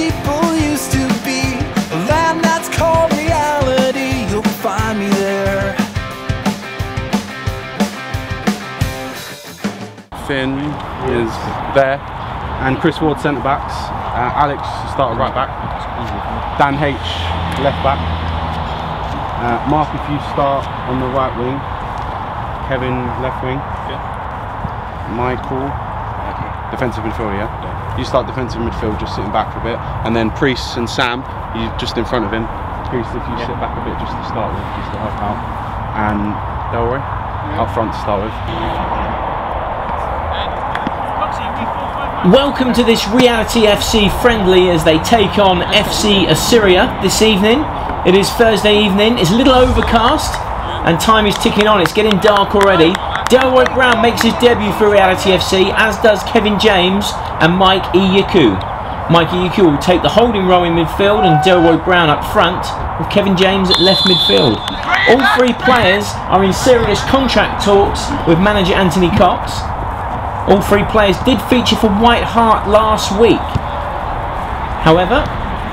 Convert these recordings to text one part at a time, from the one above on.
people used to be, a land that's called reality, you'll find me there. Finn is there, and Chris Ward centre backs. Uh, Alex started right back. Dan H left back. Uh, Mark, if you start on the right wing. Kevin left wing. Michael defensive midfield. Yeah. You start defensive midfield, just sitting back for a bit, and then Priest and Sam, you just in front of him. Priest, if you sit back a bit, just to start with, just to help out, and Delroy up front to start with. Welcome to this Reality FC friendly as they take on FC Assyria this evening. It is Thursday evening, it's a little overcast and time is ticking on, it's getting dark already. Delroy Brown makes his debut for Reality FC, as does Kevin James and Mike Iyiku. Mike Iyiku will take the holding role in midfield and Delroy Brown up front, with Kevin James at left midfield. All three players are in serious contract talks with manager Antony Cox. All three players did feature for White Hart last week. However,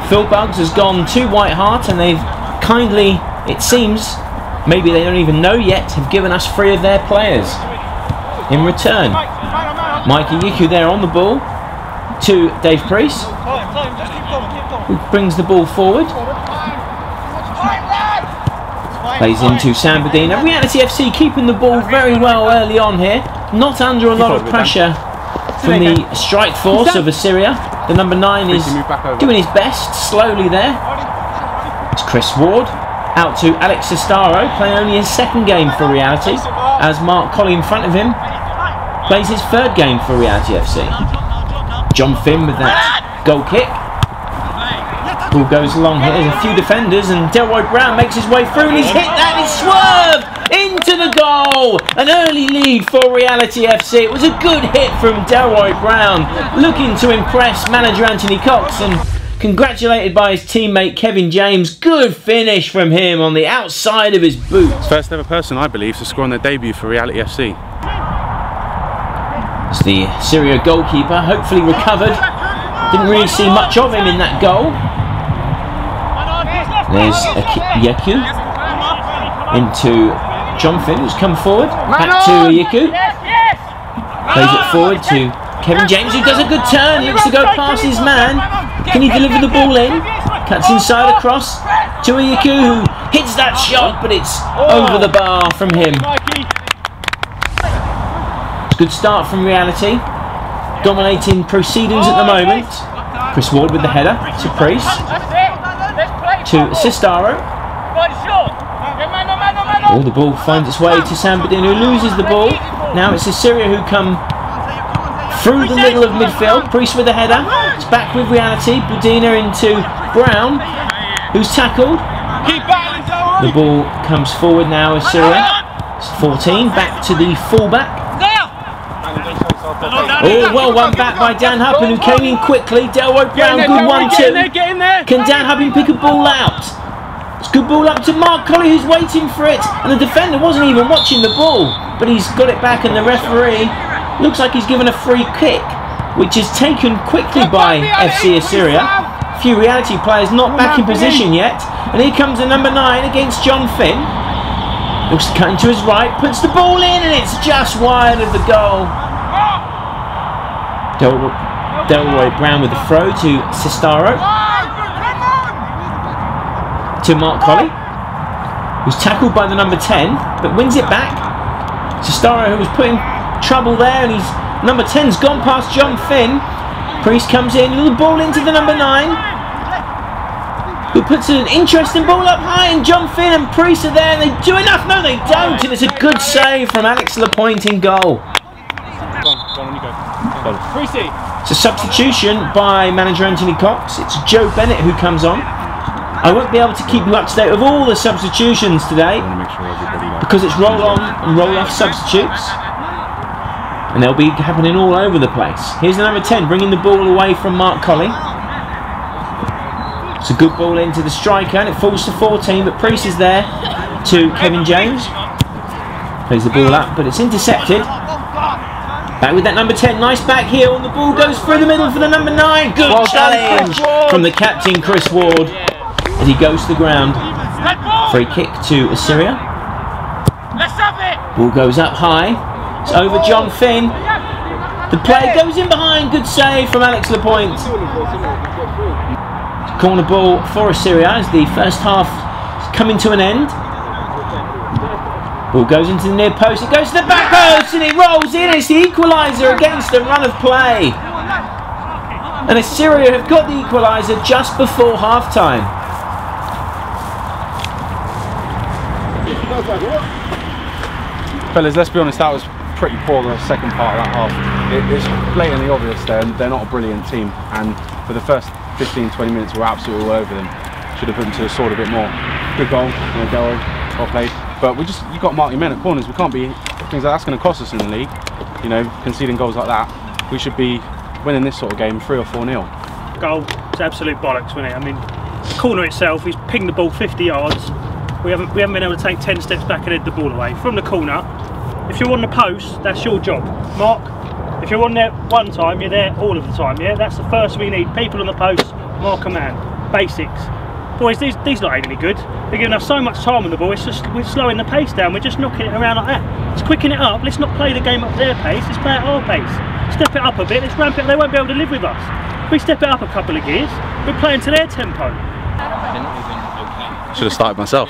Phil Bugs has gone to White Hart and they've kindly, it seems, maybe they don't even know yet, have given us three of their players in return. Mikey Yiku there on the ball to Dave Priest, who brings the ball forward. Plays into Sam Bedina. Reality FC keeping the ball very well early on here. Not under a lot of pressure from the strike force of Assyria. The number nine is doing his best, slowly there. It's Chris Ward out to Alex Sestaro, playing only his second game for Reality, as Mark Colley in front of him plays his third game for Reality FC. John Finn with that goal kick. Ball goes along here. There's a few defenders, and Delroy Brown makes his way through, and he's hit that. He's swerved into the goal. An early lead for Reality FC. It was a good hit from Delroy Brown, looking to impress manager Antony Cox, and congratulated by his teammate Kevin James. Good finish from him on the outside of his boot. First ever person, I believe, to score on their debut for Reality FC. It's the Syria goalkeeper, hopefully recovered. Didn't really see much of him in that goal. There's Yaku into John Finn, who's come forward. Back to Yaku. Plays it forward to Kevin James, who does a good turn. He looks to go past his man. Can he deliver the ball in? Cuts inside across to Yaku, who hits that shot, but it's over the bar from him. Good start from reality. Dominating proceedings at the moment. Chris Ward with the header to Priest. To Sistaro. All oh, the ball finds its way to Sambadin who loses the ball. Now it's Assyria who come through the middle of midfield. Priest with the header. It's back with reality. Budina into Brown, who's tackled. The ball comes forward now, Assyria. It's 14, back to the fullback. Oh, well one back by Dan Huppen who came in quickly. Delroy Brown, good one two. Can Dan Huppen pick a ball out? It's good ball up to Mark Colley who's waiting for it. And the defender wasn't even watching the ball. But he's got it back and the referee looks like he's given a free kick. Which is taken quickly by FC Assyria. A few reality players not back in position yet. And here comes the number 9 against John Finn. Looks to cut into his right, puts the ball in and it's just wide of the goal. Del Delroy Brown with the throw to Sistaro. To Mark Colley, who's tackled by the number 10, but wins it back. Sistaro, who was putting trouble there, and he's number 10's gone past John Finn. Priest comes in, little ball into the number 9, who puts an interesting ball up high, and John Finn and Priest are there, and they do enough. No, they don't, and it's a good save from Alex Lapointe in goal. It's a substitution by manager Antony Cox. It's Joe Bennett who comes on. I won't be able to keep you up to date with all the substitutions today because it's roll on and roll off substitutes. And they'll be happening all over the place. Here's the number 10 bringing the ball away from Mark Colley. It's a good ball into the striker and it falls to 14, but Priest is there to Kevin James. Plays the ball up, but it's intercepted. Back with that number 10, nice back heel, and the ball goes through the middle for the number 9. Good Well challenge from the captain, Chris Ward, as he goes to the ground. Free kick to Assyria. Ball goes up high. Over John Finn. The play goes in behind. Good save from Alex Lapointe. Corner ball for Assyria as the first half is coming to an end. Ball goes into the near post. It goes to the back post and it rolls in. It's the equaliser against the run of play. And Assyria have got the equaliser just before half time. Fellas, let's be honest, that was pretty poor the second part of that half. It, it's blatantly obvious they're, they're not a brilliant team and for the first 15, 20 minutes we we're absolutely all over them. Should have put them to the sword a bit more. Good goal, you goal, well played. But we just, you got Marty men at corners, we can't be, things like that's going to cost us in the league. You know, conceding goals like that. We should be winning this sort of game 3 or 4 nil. goal it's absolute bollocks, wasn't it? I mean, the corner itself, he's pinged the ball 50 yards. We haven't we haven't been able to take 10 steps back and head the ball away from the corner. If you're on the post, that's your job, Mark. If you're on there one time, you're there all of the time. Yeah, that's the first we need. People on the post, mark a man, basics. Boys, these these not ain't any good. They're giving us so much time on the ball. It's just we're slowing the pace down. We're just knocking it around like that. Let's quicken it up. Let's not play the game at their pace. Let's play at our pace. Step it up a bit. Let's ramp it. They won't be able to live with us. We step it up a couple of gears, we're playing to their tempo. They're not even okay. Should have started myself.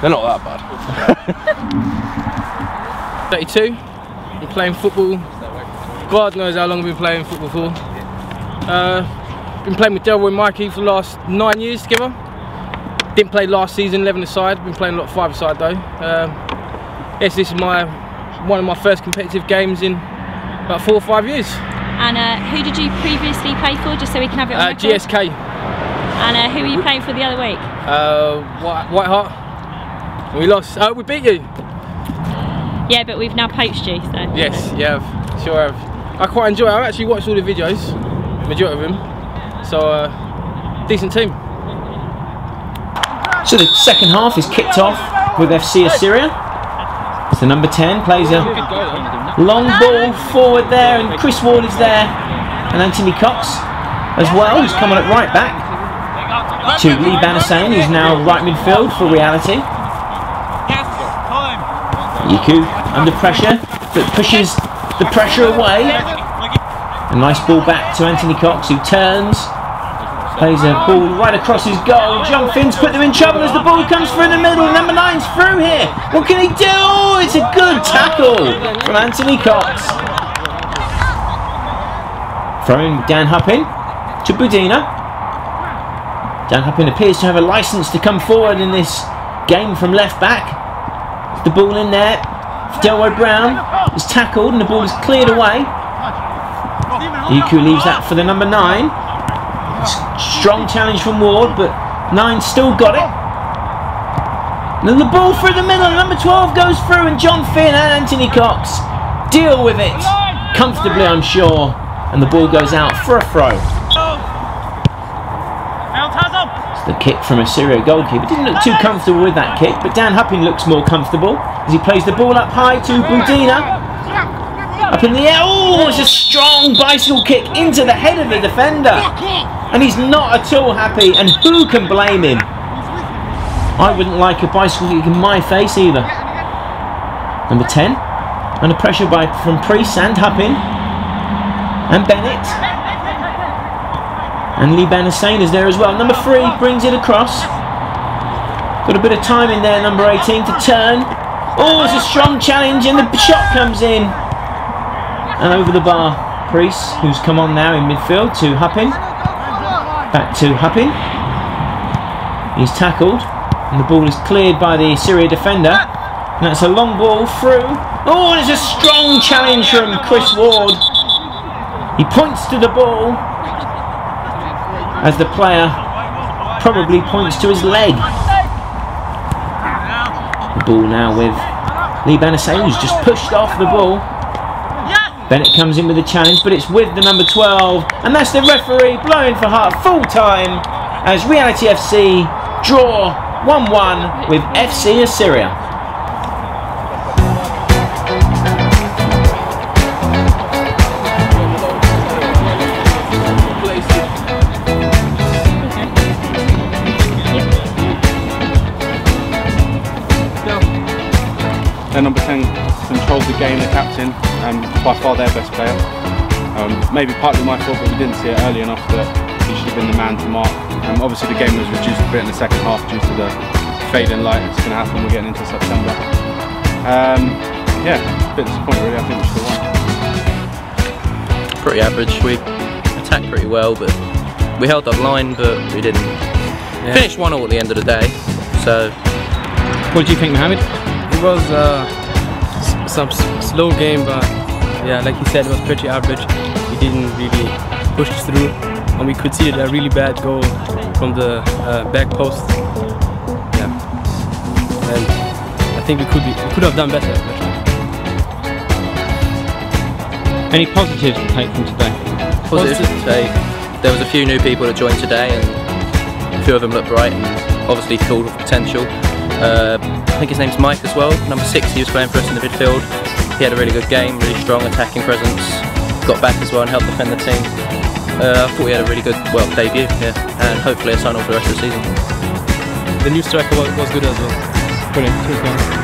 They're not that bad. 32. Been playing football. God knows how long I've been playing football for. Uh, been playing with Delroy and Mikey for the last nine years together. Didn't play last season, 11 aside. Been playing a lot of five aside though. Um, yes, this is my one of my first competitive games in about four or five years. And uh, who did you previously play for, just so we can have it on Uh, record? GSK, And uh, who were you playing for the other week? uh, White, White Hart. We lost. Oh, we beat you. Yeah, but we've now poached you, so. Yes, yeah, I've- sure have. I quite enjoy it. I've actually watched all the videos, majority of them. So, uh, decent team. So the second half is kicked off with FC Assyria. So number 10 plays a long ball forward there and Chris Ward is there and Antony Cox as well who's coming at right back to Lee Banasane who's now right midfield for reality. Yiku under pressure but pushes the pressure away. A nice ball back to Antony Cox who turns Plays a ball right across his goal. John Finn's put them in trouble as the ball comes through the middle. Number nine's through here. What can he do? Oh, it's a good tackle from Antony Cox. Throwing Dan Huppin to Budina. Dan Huppin appears to have a license to come forward in this game from left back. The ball in there. Delroy Brown is tackled and the ball is cleared away. Yuku leaves that for the number nine. Strong challenge from Ward, but nine still got it. And then the ball through the middle, number 12 goes through, and John Finn and Antony Cox deal with it comfortably, I'm sure. And the ball goes out for a throw. It's the kick from Assyria goalkeeper. Didn't look too comfortable with that kick, but Dan Huppin looks more comfortable as he plays the ball up high to Budina. Up in the air. Oh, it's a strong bicycle kick into the head of the defender. And he's not at all happy, and who can blame him? I wouldn't like a bicycle kick in my face either. Number 10, under pressure by from Priest and Huppin. And Bennett. And Lee Banasane is there as well. Number 3 brings it across. Got a bit of time in there, number 18, to turn. Oh, it's a strong challenge, and the shot comes in. And over the bar, Priest, who's come on now in midfield to Huppin. Back to Huppin. He's tackled, and the ball is cleared by the Syria defender. And that's a long ball through. Oh, and it's a strong challenge from Chris Ward. He points to the ball as the player probably points to his leg. The ball now with Lee Banasay, who's just pushed off the ball. Bennett comes in with a challenge, but it's with the number 12, and that's the referee blowing for half full time as Reality FC draw 1 1 with FC Assyria. Their number 10 controlled the game, the captain, and by far their best player. Um, maybe partly my fault, but we didn't see it early enough that he should have been the man to mark. Um, obviously, the game was reduced a bit in the second half due to the fading light. It's going to happen. We're getting into September. Um, yeah, a bit disappointed really. I think we should have won. pretty average. We attacked pretty well, but we held that line, but we didn't finish one all at the end of the day. So What do you think, Mohammed? It was uh, some slow game, but yeah, like he said, it was pretty average. We didn't really push through, and we could see a really bad goal from the uh, back post. Yeah, and I think we could be, we could have done better. Any positives to take from today? positive to say, there was a few new people that joined today, and a few of them looked bright and obviously full of potential. Uh, I think his name's Mike as well. Number six, he was playing for us in the midfield. He had a really good game, really strong attacking presence. Got back as well and helped defend the team. Uh, I thought he had a really good, well, debut, yeah, and hopefully a sign on for the rest of the season. The new striker was, was good as well. Brilliant. Cheers, guys.